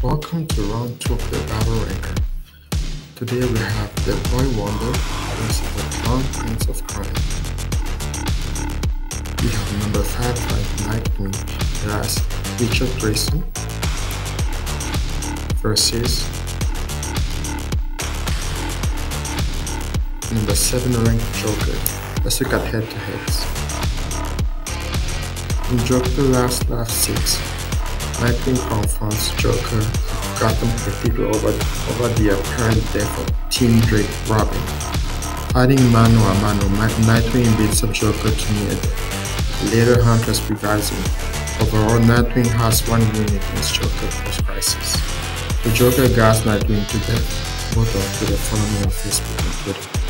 Welcome to round 2 of the Battle Ranker. Today we have the Boy Wonder versus the Clown Prince of Crime. We have number 5 like Nightwing as Richard Grayson versus number 7 ranked Joker. Let's look at head to heads. In Joker Last Laugh 6, Nightwing confronts Joker Gotham Cathedral over, over the apparent death of Tim Drake Robin. Adding mano a mano, Nightwing beats up Joker to near. Later, Huntress revives him. Overall, Nightwing has one win against Joker post-crisis. The Joker gas Nightwing to death. Both on Twitter, follow me on Facebook and Twitter.